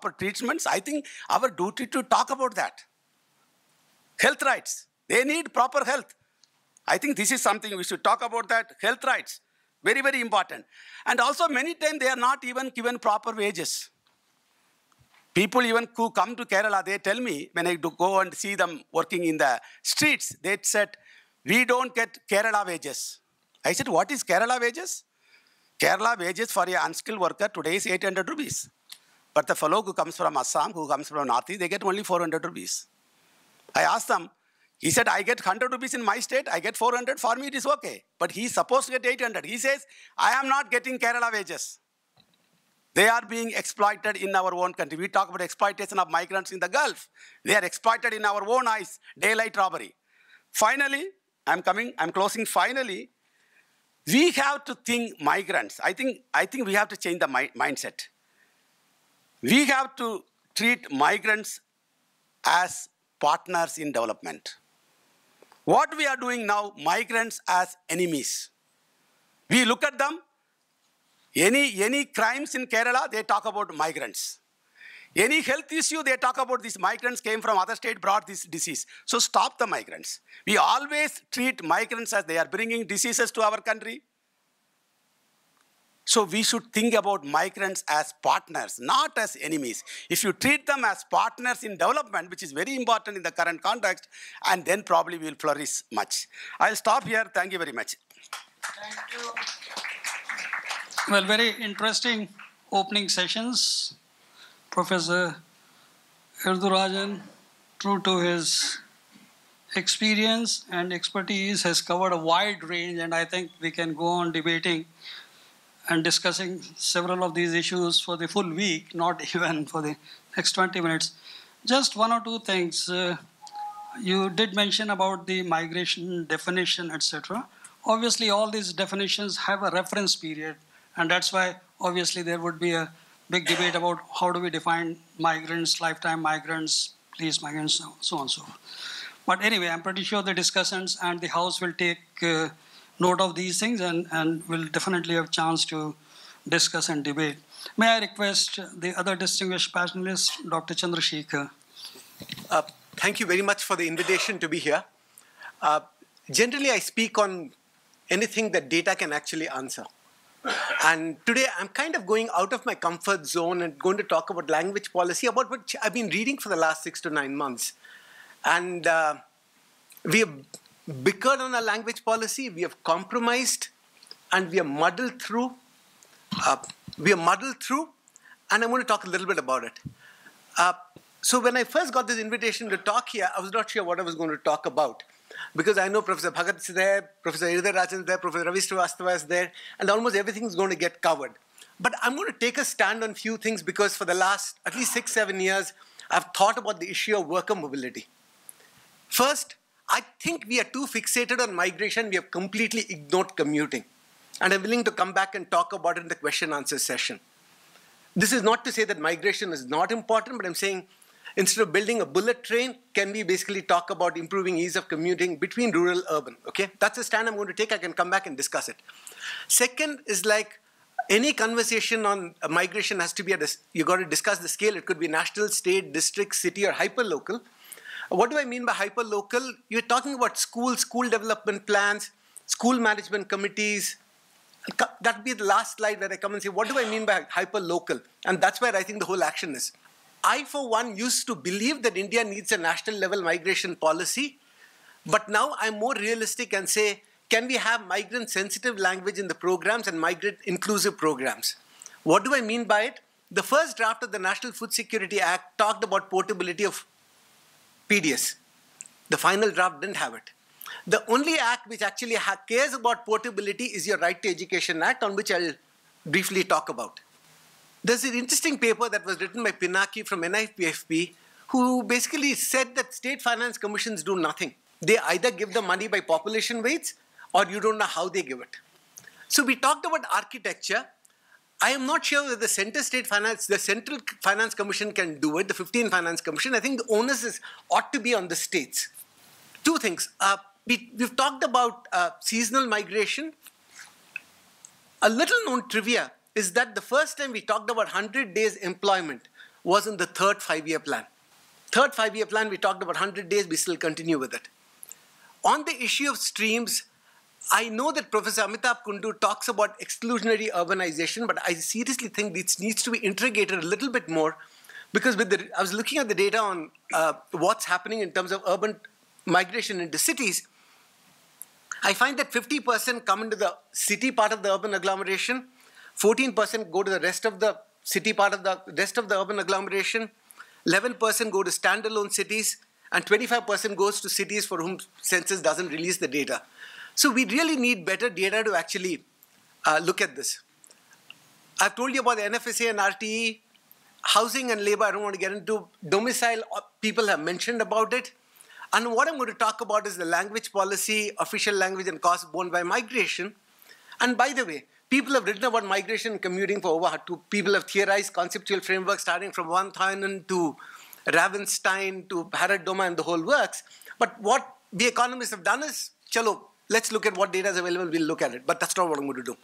proper treatments, I think our duty to talk about that. Health rights. They need proper health. I think this is something we should talk about that. Health rights. Very, very important. And also many times they are not even given proper wages. People even who come to Kerala, they tell me when I go and see them working in the streets, they said, we don't get Kerala wages. I said, what is Kerala wages? Kerala wages for a unskilled worker today is 800 rupees. But the fellow who comes from Assam, who comes from Northeast, they get only 400 rupees. I asked them, he said, I get 100 rupees in my state, I get 400, for me it is okay. But he's supposed to get 800. He says, I am not getting Kerala wages. They are being exploited in our own country. We talk about exploitation of migrants in the Gulf. They are exploited in our own eyes, daylight robbery. Finally, I'm coming, I'm closing. Finally, we have to think migrants. I think, I think we have to change the mi mindset. We have to treat migrants as partners in development. What we are doing now, migrants as enemies. We look at them, any, any crimes in Kerala, they talk about migrants. Any health issue, they talk about these migrants came from other state, brought this disease. So stop the migrants. We always treat migrants as they are bringing diseases to our country. So we should think about migrants as partners, not as enemies. If you treat them as partners in development, which is very important in the current context, and then probably we will flourish much. I'll stop here. Thank you very much. Thank you. Well, very interesting opening sessions. Professor Irudaya Rajan, true to his experience and expertise, has covered a wide range, and I think we can go on debating and discussing several of these issues for the full week, not even for the next 20 minutes. Just one or two things. Uh, you did mention about the migration definition, etc. Obviously, all these definitions have a reference period, and that's why obviously there would be a big debate about how do we define migrants, lifetime migrants, police migrants, so, on and so forth. But anyway, I'm pretty sure the discussions and the House will take uh, note of these things and, and will definitely have chance to discuss and debate. May I request the other distinguished panelists, Dr. Chandrasekhar. Uh, thank you very much for the invitation to be here. Uh, generally, I speak on anything that data can actually answer. And today I'm kind of going out of my comfort zone and going to talk about language policy, about what I've been reading for the last six to nine months. And uh, we have bickered on our language policy, we have compromised, and we are muddled through. Uh, we are muddled through, and I'm going to talk a little bit about it. Uh, so when I first got this invitation to talk here, I was not sure what I was going to talk about because I know Professor Bhagat is there, Professor Irudaya Rajan is there, Professor Ravi Srivastava is there, and almost everything is going to get covered. But I'm going to take a stand on few things because for the last at least six, seven years, I've thought about the issue of worker mobility. First, I think we are too fixated on migration, we have completely ignored commuting. And I'm willing to come back and talk about it in the question answer session. This is not to say that migration is not important, but I'm saying Instead of building a bullet train, can we basically talk about improving ease of commuting between rural urban? Okay, that's a stand I'm going to take. I can come back and discuss it. Second is like any conversation on migration has to be at a, you got to discuss the scale. It could be national, state, district, city, or hyper local. What do I mean by hyper local? You're talking about schools, school development plans, school management committees. That would be the last slide where I come and say, what do I mean by hyper local? And that's where I think the whole action is. I, for one, used to believe that India needs a national level migration policy, but now I'm more realistic and say, can we have migrant sensitive language in the programs and migrant inclusive programs? What do I mean by it? The first draft of the National Food Security Act talked about portability of PDS. The final draft didn't have it. The only act which actually cares about portability is your Right to Education Act, on which I'll briefly talk about. There's an interesting paper that was written by Pinaki from NIPFP who basically said that state finance commissions do nothing. They either give the money by population weights or you don't know how they give it. So we talked about architecture. I am not sure that the center state finance, the central finance commission can do it, the 15 finance commission. I think the onus is, ought to be on the states. Two things. Uh, we, have talked about uh, seasonal migration. A little known trivia is that the first time we talked about 100 days employment was in the third five-year plan. Third five-year plan, we talked about 100 days, we still continue with it. On the issue of streams, I know that Professor Amitabh Kundu talks about exclusionary urbanization, but I seriously think this needs to be integrated a little bit more because with the, I was looking at the data on uh, what's happening in terms of urban migration into cities. I find that 50% come into the city part of the urban agglomeration, 14% go to the rest of the city part of the rest of the urban agglomeration, 11% go to standalone cities, and 25% goes to cities for whom census doesn't release the data. So we really need better data to actually uh, look at this. I've told you about the NFSA and RTE, housing and labor. I don't want to get into domicile. uh, People have mentioned about it. And what I'm going to talk about is the language policy, official language, and cost borne by migration. And by the way, people have written about migration and commuting for over two. People have theorized conceptual frameworks starting from Von Thünen to Ravenstein to Harald Doma and the whole works. But what we economists have done is, chalo, let's look at what data is available, we'll look at it. But that's not what I'm going to do.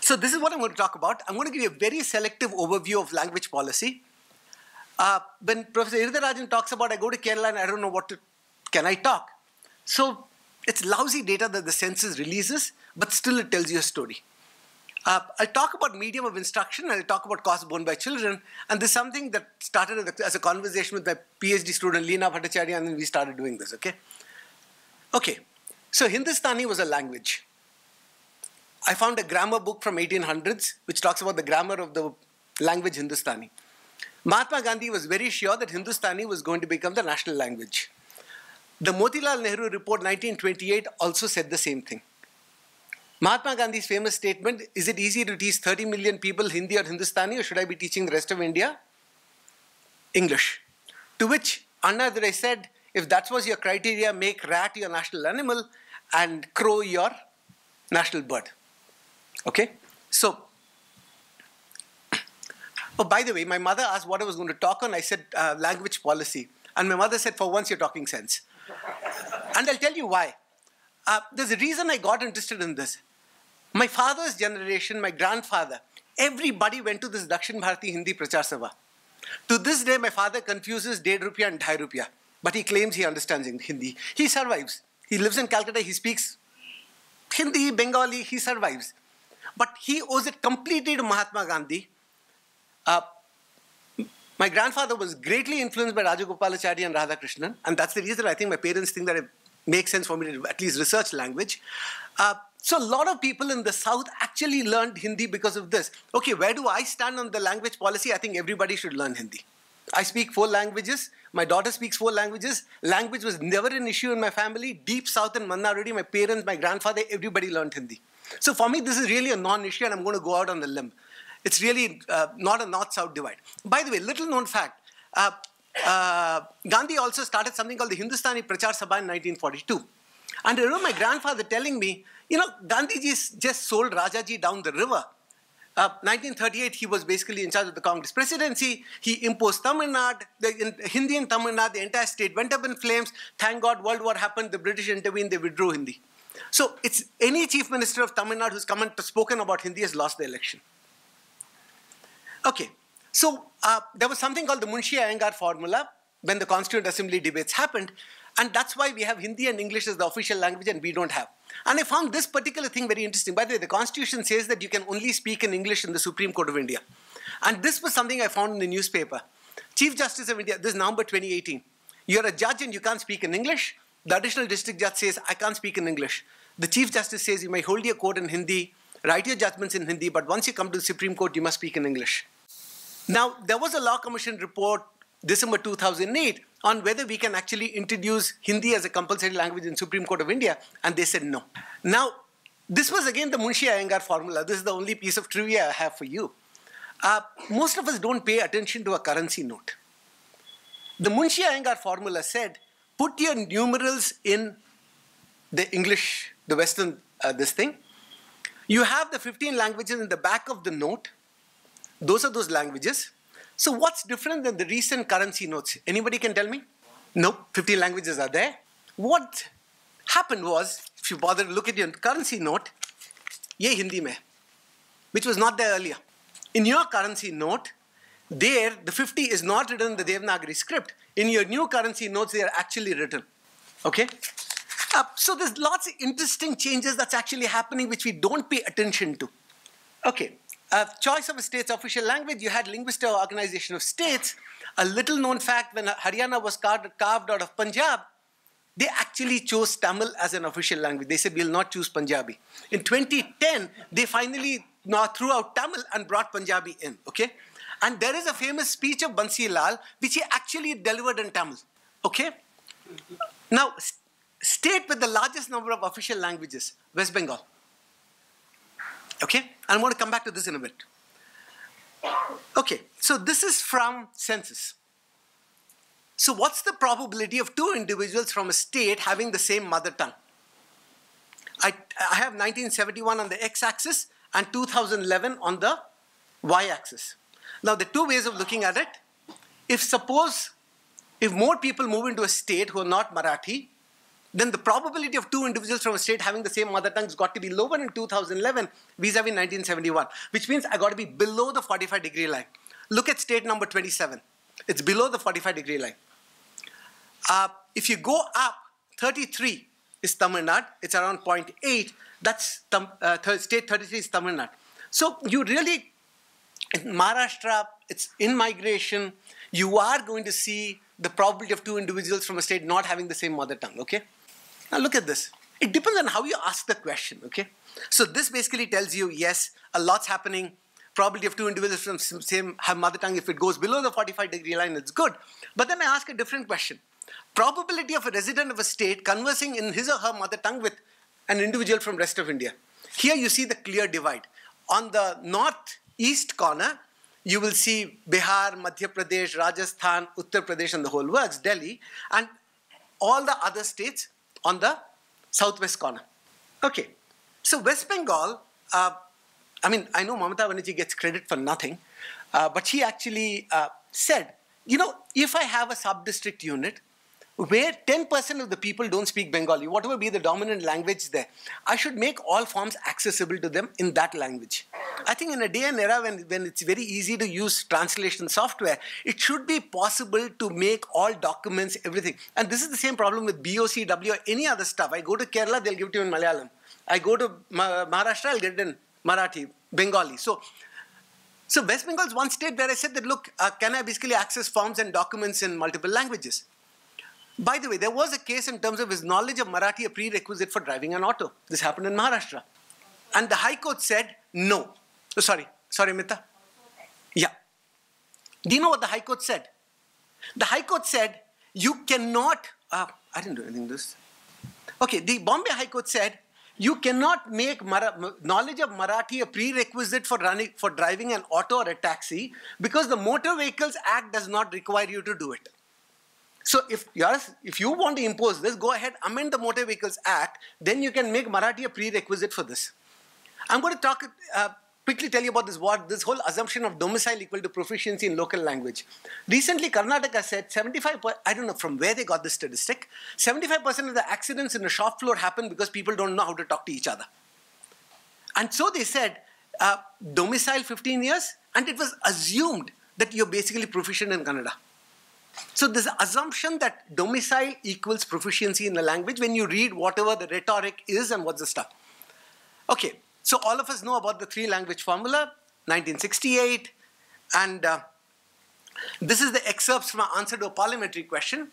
So this is what I'm going to talk about. I'm going to give you a very selective overview of language policy. Uh, when Professor Irudaya Rajan talks about I go to Kerala and I don't know what to, can I talk? So it's lousy data that the census releases, but still it tells you a story. Uh, I'll talk about medium of instruction and I'll talk about costs borne by children. And this is something that started as a, conversation with my PhD student Leena Bhattacharya, and then we started doing this, okay? Okay, so Hindustani was a language. I found a grammar book from 1800s which talks about the grammar of the language Hindustani. Mahatma Gandhi was very sure that Hindustani was going to become the national language. The Motilal Nehru report 1928 also said the same thing. Mahatma Gandhi's famous statement is it easy to teach 30 million people Hindi or Hindustani, or should I be teaching the rest of India? English. To which Anna Durai said, if that was your criteria, make rat your national animal and crow your national bird. Okay? So, oh, by the way, my mother asked what I was going to talk on. I said uh, language policy. And my mother said, for once, you're talking sense. and I'll tell you why. Uh, there's a reason I got interested in this. My father's generation, my grandfather, everybody went to this Dakshin Bharati Hindi Prachar Sabha. To this day, my father confuses Ded Rupiah and Dhai Rupiah, but he claims he understands Hindi. He survives. He lives in Calcutta, he speaks Hindi, Bengali, he survives. But he owes it completely to Mahatma Gandhi. Uh, my grandfather was greatly influenced by Rajagopalachari and Radhakrishnan, and that's the reason I think my parents think that it makes sense for me to at least research language. Uh, so a lot of people in the South actually learned Hindi because of this. Okay, where do I stand on the language policy? I think everybody should learn Hindi. I speak four languages. My daughter speaks four languages. Language was never an issue in my family. Deep South in Mannargudi, my parents, my grandfather, everybody learned Hindi. So for me, this is really a non-issue, and I'm going to go out on the limb. It's really uh, not a north-south divide. By the way, little known fact. Uh, uh, Gandhi also started something called the Hindustani Prachar Sabha in 1942. And I remember my grandfather telling me, you know, Gandhiji just sold Rajaji down the river. Uh, 1938, he was basically in charge of the Congress presidency. He imposed Tamil Nadu, the in, Hindi in Tamil Nadu, the entire state went up in flames. Thank God, World War happened, the British intervened, they withdrew Hindi. So it's any chief minister of Tamil Nadu who's come and spoken about Hindi has lost the election. Okay, so uh, there was something called the Munshi Iyengar formula when the Constituent Assembly debates happened, and that's why we have Hindi and English as the official language and we don't have. And I found this particular thing very interesting. By the way, the Constitution says that you can only speak in English in the Supreme Court of India. And this was something I found in the newspaper. Chief Justice of India, this is November 2018. You're a judge and you can't speak in English. The additional district judge says, I can't speak in English. The Chief Justice says, you may hold your court in Hindi, write your judgments in Hindi, but once you come to the Supreme Court, you must speak in English. Now, there was a Law Commission report December 2008 on whether we can actually introduce Hindi as a compulsory language in Supreme Court of India, and they said no. Now, this was again the Munshi Iyengar formula. This is the only piece of trivia I have for you. Uh, most of us don't pay attention to a currency note. The Munshi Iyengar formula said, put your numerals in the English, the Western, uh, this thing. You have the 15 languages in the back of the note. Those are those languages. So what's different than the recent currency notes? Anybody can tell me? No, 15 languages are there. What happened was, if you bother to look at your currency note, ye Hindi mein, which was not there earlier. In your currency note, there the 50 is not written in the Devanagari script. In your new currency notes, they are actually written. Okay? Uh, so there's lots of interesting changes that's actually happening which we don't pay attention to. Okay, uh, choice of a state's official language, you had Linguistic Organization of States. A little known fact when Haryana was carved, carved out of Punjab, they actually chose Tamil as an official language. They said, we'll not choose Punjabi. In 2010, they finally threw out Tamil and brought Punjabi in, okay? And there is a famous speech of Bansi Lal, which he actually delivered in Tamil, okay? Now, state with the largest number of official languages, West Bengal. Okay, I'm going to come back to this in a bit. Okay, so this is from census. So what's the probability of two individuals from a state having the same mother tongue? I, I have 1971 on the x-axis and 2011 on the y-axis. Now the two ways of looking at it, if suppose, if more people move into a state who are not Marathi, then the probability of two individuals from a state having the same mother tongue has got to be lower in 2011 vis-a-vis 1971, which means I got to be below the 45 degree line. Look at state number 27. It's below the 45 degree line. Uh, if you go up, 33 is Tamil Nadu. It's around 0.8. That's uh, state 33 is Tamil Nadu. So you really, in Maharashtra, it's in migration. You are going to see the probability of two individuals from a state not having the same mother tongue, okay? Now look at this. It depends on how you ask the question, okay? So this basically tells you, yes, a lot's happening. Probability of two individuals from same have mother tongue, if it goes below the 45 degree line, it's good. But then I ask a different question. Probability of a resident of a state conversing in his or her mother tongue with an individual from rest of India. Here you see the clear divide. On the northeast corner, you will see Bihar, Madhya Pradesh, Rajasthan, Uttar Pradesh, and the whole works, Delhi, and all the other states on the southwest corner. Okay, so West Bengal, uh, I mean, I know Mamata Banerjee gets credit for nothing, uh, but she actually uh, said, you know, if I have a sub-district unit, where 10% of the people don't speak Bengali, whatever be the dominant language there, I should make all forms accessible to them in that language. I think in a day and era when, when it's very easy to use translation software, it should be possible to make all documents, everything. And this is the same problem with BOCW or any other stuff. I go to Kerala, they'll give it to you in Malayalam. I go to Maharashtra, I'll get it in Marathi, Bengali. So so West Bengal is one state where I said that, look, uh, can I basically access forms and documents in multiple languages? By the way, there was a case in terms of his knowledge of Marathi, a prerequisite for driving an auto. This happened in Maharashtra. And the High Court said no. Oh, sorry, sorry, Mita. Yeah. Do you know what the High Court said? The High Court said you cannot, uh, I didn't do anything this. Okay, the Bombay High Court said you cannot make Mara- knowledge of Marathi a prerequisite for running for driving an auto or a taxi because the Motor Vehicles Act does not require you to do it. So if, if you want to impose this, go ahead, amend the Motor Vehicles Act, then you can make Marathi a prerequisite for this. I'm going to talk, uh, quickly tell you about this what this whole assumption of domicile equal to proficiency in local language. Recently, Karnataka said 75, I don't know from where they got this statistic, 75% of the accidents in the shop floor happen because people don't know how to talk to each other. And so they said, uh, domicile 15 years, and it was assumed that you're basically proficient in Kannada. So this assumption that domicile equals proficiency in the language when you read whatever the rhetoric is and what's the stuff. Okay, so all of us know about the three language formula, 1968, and uh, this is the excerpts from an answer to a parliamentary question.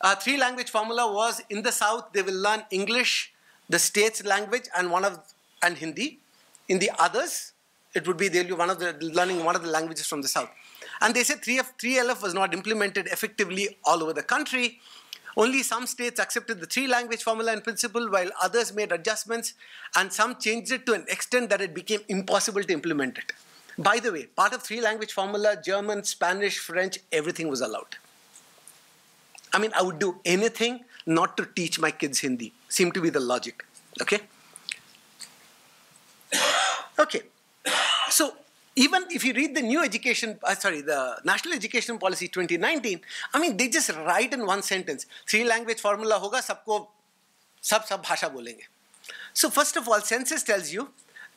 Uh, three language formula was in the south they will learn English, the state's language, and one of and Hindi. In the others, it would be they'll be one of the learning one of the languages from the south. And they said 3F, 3LF was not implemented effectively all over the country. Only some states accepted the three language formula in principle, while others made adjustments, and some changed it to an extent that it became impossible to implement it. By the way, part of three language formula, German, Spanish, French, everything was allowed. I mean, I would do anything not to teach my kids Hindi. Seemed to be the logic. Okay? Okay. So even if you read the new education, uh, sorry, the National Education Policy 2019, I mean, they just write in one sentence, three language formula hoga, sabko, sab sab bhasha bolenge. So first of all, census tells you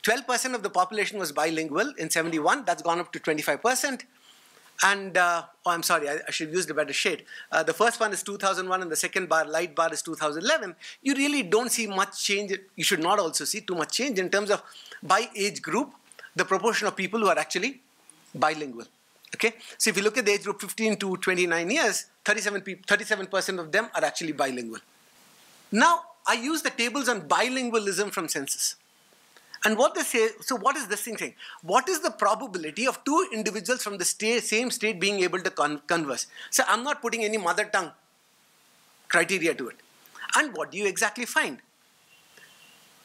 12% of the population was bilingual in 71, that's gone up to 25%. And, uh, oh, I'm sorry, I, I, should have used a better shade. Uh, the first one is 2001 and the second bar, light bar, is 2011. You really don't see much change. You should not also see too much change in terms of by age group, the proportion of people who are actually bilingual. Okay, so if you look at the age group 15 to 29 years, 37 37% of them are actually bilingual. Now, I use the tables on bilingualism from census. And what they say, so what is this thing saying? What is the probability of two individuals from the same state being able to con converse? So I'm not putting any mother tongue criteria to it. And what do you exactly find?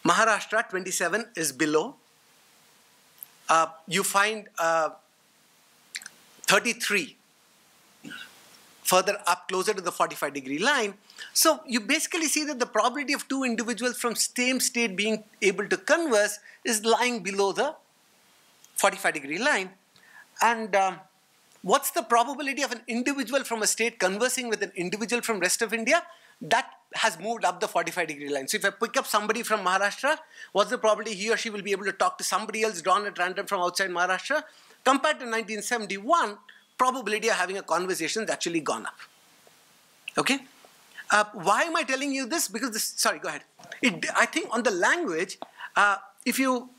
Maharashtra 27 is below. Uh, you find uh, 33 further up closer to the 45 degree line. So you basically see that the probability of two individuals from same state being able to converse is lying below the 45 degree line. And um, what's the probability of an individual from a state conversing with an individual from rest of India? That has moved up the 45 degree line. So if I pick up somebody from Maharashtra, what's the probability he or she will be able to talk to somebody else drawn at random from outside Maharashtra? Compared to 1971, probability of having a conversation has actually gone up. Okay? Uh, why am I telling you this? Because this, sorry, go ahead. It, I think on the language, uh, if you,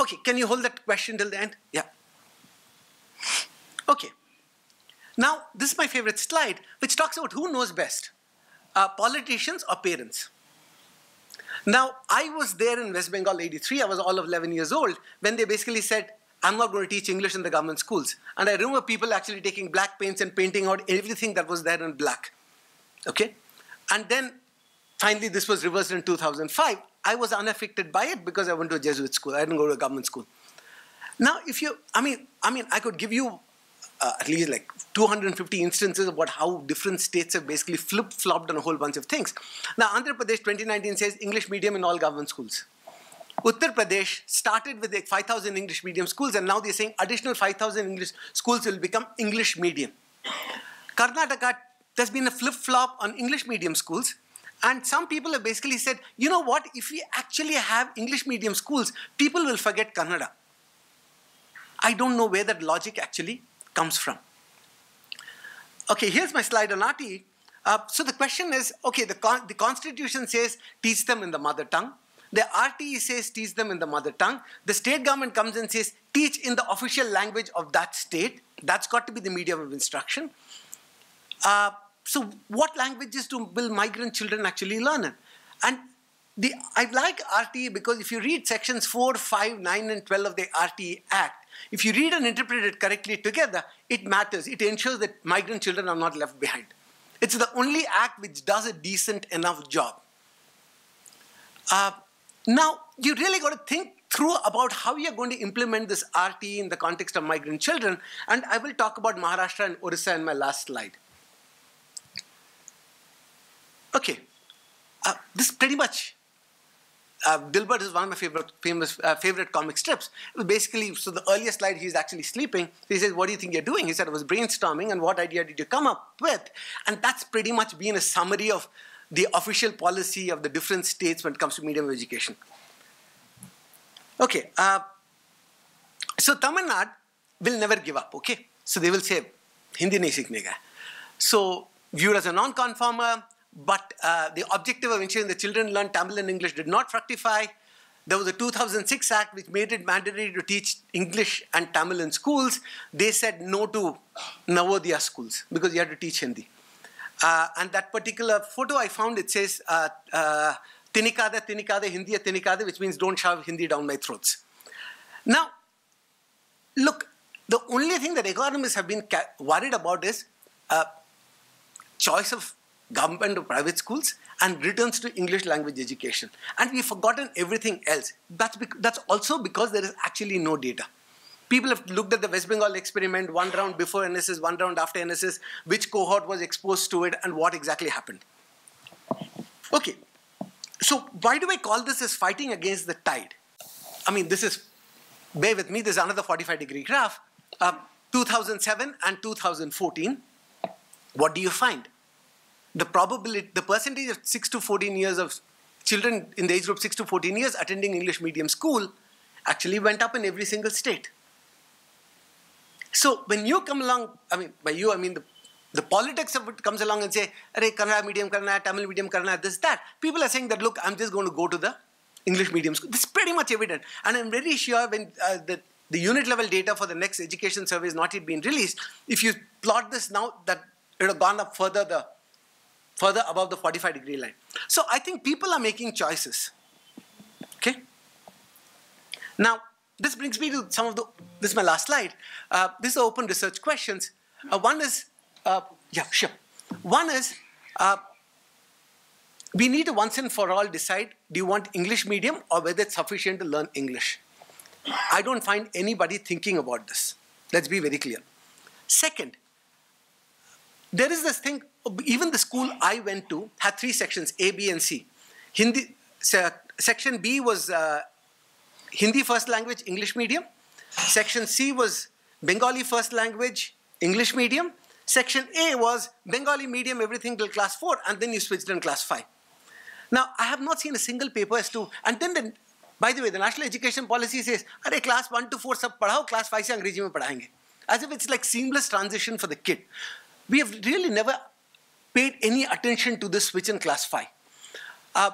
okay, can you hold that question till the end? Yeah. Okay. Now, this is my favorite slide, which talks about who knows best, uh, politicians or parents. Now, I was there in West Bengal 83, I was all of 11 years old, when they basically said, I'm not going to teach English in the government schools. And I remember people actually taking black paints and painting out everything that was there in black. Okay? And then finally this was reversed in 2005. I was unaffected by it because I went to a Jesuit school. I didn't go to a government school. Now, if you, I mean, I mean, I could give you uh, at least like 250 instances about how different states have basically flip-flopped on a whole bunch of things. Now, Andhra Pradesh 2019 says English medium in all government schools. Uttar Pradesh started with 5,000 English medium schools and now they're saying additional 5,000 English schools will become English medium. Karnataka, there's been a flip-flop on English medium schools and some people have basically said, you know what, if we actually have English medium schools, people will forget Kannada. I don't know where that logic actually comes from. Okay, here's my slide on RT. Uh, so the question is, okay, the, con the constitution says teach them in the mother tongue. The RTE says teach them in the mother tongue. The state government comes and says teach in the official language of that state. That's got to be the medium of instruction. Uh, so what languages do will migrant children actually learn in? And the, I like RTE because if you read sections 4, 5, 9 and 12 of the RTE Act, if you read and interpret it correctly together, it matters. It ensures that migrant children are not left behind. It's the only act which does a decent enough job. Uh, now, you really got to think through about how you're going to implement this RT in the context of migrant children, and I will talk about Maharashtra and Orissa in my last slide. Okay, uh, this pretty much uh, Dilbert is one of my favorite famous uh, favorite comic strips. Basically, so the earliest slide he's actually sleeping. He says, "What do you think you're doing?" He said, "I was brainstorming, and what idea did you come up with?" And that's pretty much been a summary of the official policy of the different states when it comes to medium education. Okay, uh, so Tamil Nadu will never give up, okay? So they will say, Hindi nahi seekhne So viewed as a non-conformer, but uh, the objective of ensuring the children learn Tamil and English did not fructify. There was a 2006 act which made it mandatory to teach English and Tamil in schools. They said no to Navodaya schools because you had to teach Hindi. Uh, and that particular photo I found, it says, uh, uh, Tinikada, Tinikada, Hindi, Tinikada, which means don't shove Hindi down my throats. Now, look, the only thing that economists have been worried about is uh, choice of government or private schools and returns to English language education. And we've forgotten everything else. That's, that's also because there is actually no data. People have looked at the West Bengal experiment, one round before NSS, one round after NSS, which cohort was exposed to it, and what exactly happened. Okay, so why do I call this as fighting against the tide? I mean, this is, bear with me, this is another 45 degree graph. Uh, 2007 and 2014, what do you find? The probability, the percentage of 6 to 14 years of children in the age group 6 to 14 years attending English medium school actually went up in every single state. So when you come along, I mean, by you, I mean the, the politics of it comes along and say, Arey, Kannada medium karna, Tamil medium karna, this, that. People are saying that, look, I'm just going to go to the English medium school. This is pretty much evident. And I'm very sure when uh, the, the unit level data for the next education survey is not yet been released, if you plot this now, that it would have gone up further, the further above the 45 degree line. So I think people are making choices. Okay? Now, this brings me to some of the, this is my last slide. Uh, this is open research questions. Uh, one is, uh, yeah, sure. One is, uh, we need to once and for all decide, do you want English medium or whether it's sufficient to learn English? I don't find anybody thinking about this. Let's be very clear. Second, there is this thing, even the school I went to had three sections, A, B, and C. Hindi, section B was uh, Hindi first language, English medium. Section C was Bengali first language, English medium. Section A was Bengali medium, everything till class 4, and then you switched in class 5. Now, I have not seen a single paper as to, and then, the, by the way, the national education policy says, Are class 1 to 4 sab padhao, class 5 se angrezi mein padhayenge. As if it's like seamless transition for the kid. We have really never paid any attention to this switch in class 5. Uh,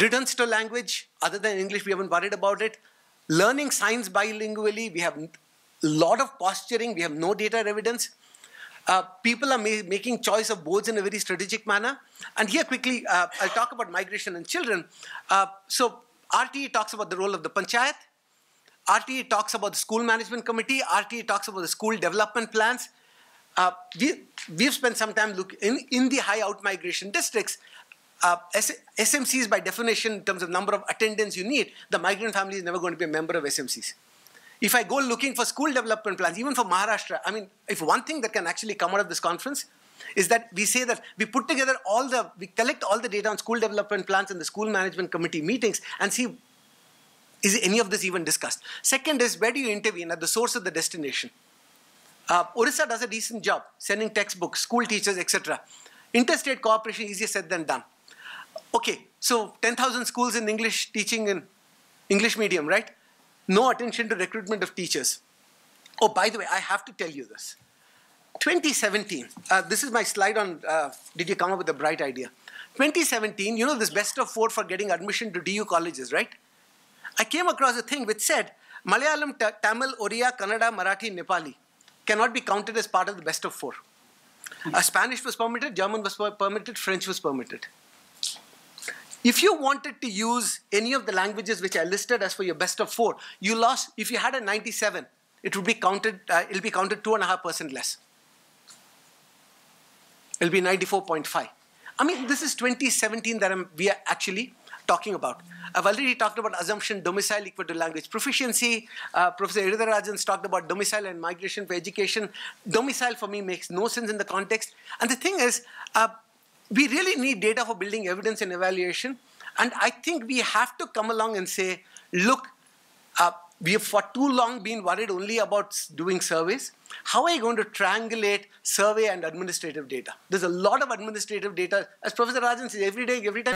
returns to language, other than English, we haven't worried about it. Learning science bilingually, we have a lot of posturing, we have no data evidence. Uh, people are ma- making choice of boards in a very strategic manner. And here, quickly, uh, I'll talk about migration and children. Uh, so, RTE talks about the role of the panchayat. RTE talks about the school management committee. RTE talks about the school development plans. Uh, we, we've spent some time looking in, the high out migration districts. Uh, SMCs, by definition, in terms of number of attendance you need, the migrant family is never going to be a member of SMCs. If I go looking for school development plans, even for Maharashtra, I mean, if one thing that can actually come out of this conference is that we say that we put together all the, we collect all the data on school development plans in the school management committee meetings and see is any of this even discussed? Second is where do you intervene at the source of the destination? Uh, Orissa does a decent job sending textbooks, school teachers, etc. Interstate cooperation is easier said than done. Okay, so 10,000 schools in English teaching in English medium, right? No attention to recruitment of teachers. Oh, by the way, I have to tell you this. 2017, uh, this is my slide on uh, did you come up with a bright idea? 2017, you know this best of four for getting admission to DU colleges, right? I came across a thing which said Malayalam, Tamil, Oriya, Kannada, Marathi, Nepali cannot be counted as part of the best of four. Uh, Spanish was permitted, German was permitted, French was permitted. If you wanted to use any of the languages which I listed as for your best of four, you lost. If you had a 97, it would be counted. Uh, it'll be counted two and a half percent less. It'll be 94.5. I mean, this is 2017 that I'm, we are actually talking about. I've already talked about assumption domicile equal to language proficiency. Uh, Professor Irudaya Rajan's talked about domicile and migration for education. Domicile for me makes no sense in the context. And the thing is, uh, we really need data for building evidence and evaluation. And I think we have to come along and say, look, uh, we have for too long been worried only about doing surveys. How are you going to triangulate survey and administrative data? There's a lot of administrative data. As Professor Rajan says, every day, every time